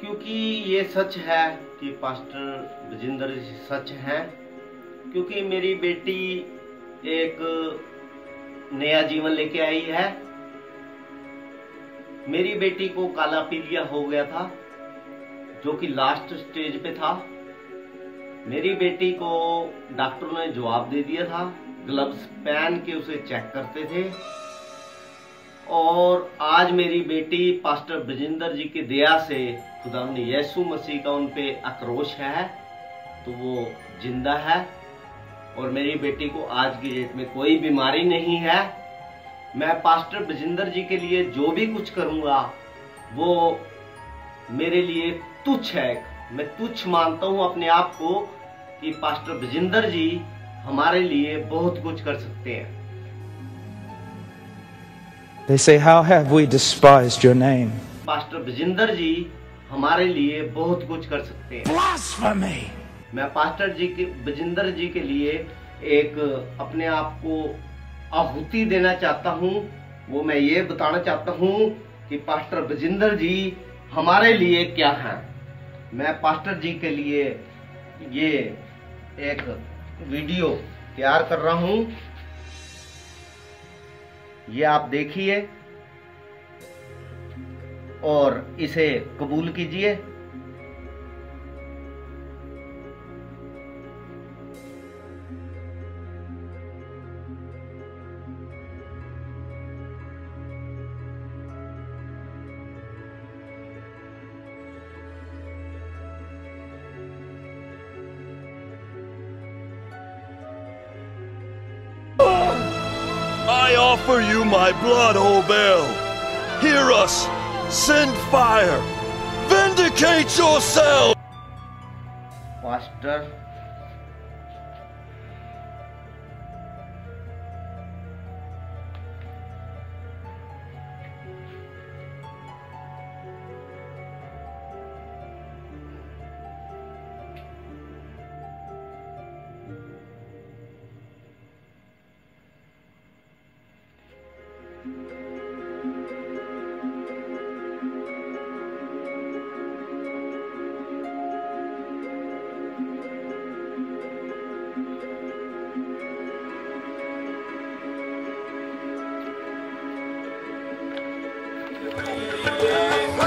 क्योंकि ये सच है कि पास्टर विजेंद्र जी सच हैं, क्योंकि मेरी बेटी एक नया जीवन लेके आई है। मेरी बेटी को काला पीलिया हो गया था, जो कि लास्ट स्टेज पे था। मेरी बेटी को डॉक्टरों ने जवाब दे दिया था ग्लव्स पहन के उसे चेक करते थे। और आज मेरी बेटी पास्टर ब्रजिंदर जी की दया से खुदा यीशु मसीह का उन पे आक्रोश है तो वो ज़िंदा है। और मेरी बेटी को आज की डेट में कोई बीमारी नहीं है। मैं पास्टर ब्रजिंदर जी के लिए जो भी कुछ करूँगा, वो मेरे लिए तुच्छ है। मैं तुच्छ मानता हूँ अपने आप को कि पास्टर ब्रजिंदर जी हमारे लिए बहुत कुछ कर सकते हैं। They say, How have we despised your name? Pastor Brajinder ji हमारे लिए बहुत कुछ कर सकते हैं Blasphemy! मैं पास्टर जी के ब्रजिंदर जी के लिए एक अपने आप को आहुति देना चाहता हूँ वो मैं ये बताना चाहता हूँ कि पास्टर ब्रजिंदर जी हमारे लिए क्या हैं मैं पास्टर जी के लिए ये एक वीडियो तैयार कर रहा हूँ ये आप देखिए और इसे कबूल कीजिए। Offer you my blood, O Baal. Hear us. Send fire. Vindicate yourself.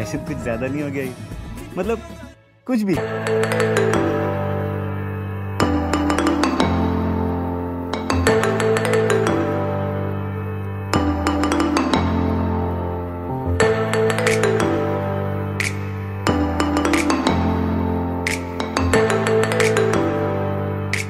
ऐसे तो कुछ ज़्यादा नहीं हो गया मतलब कुछ भी।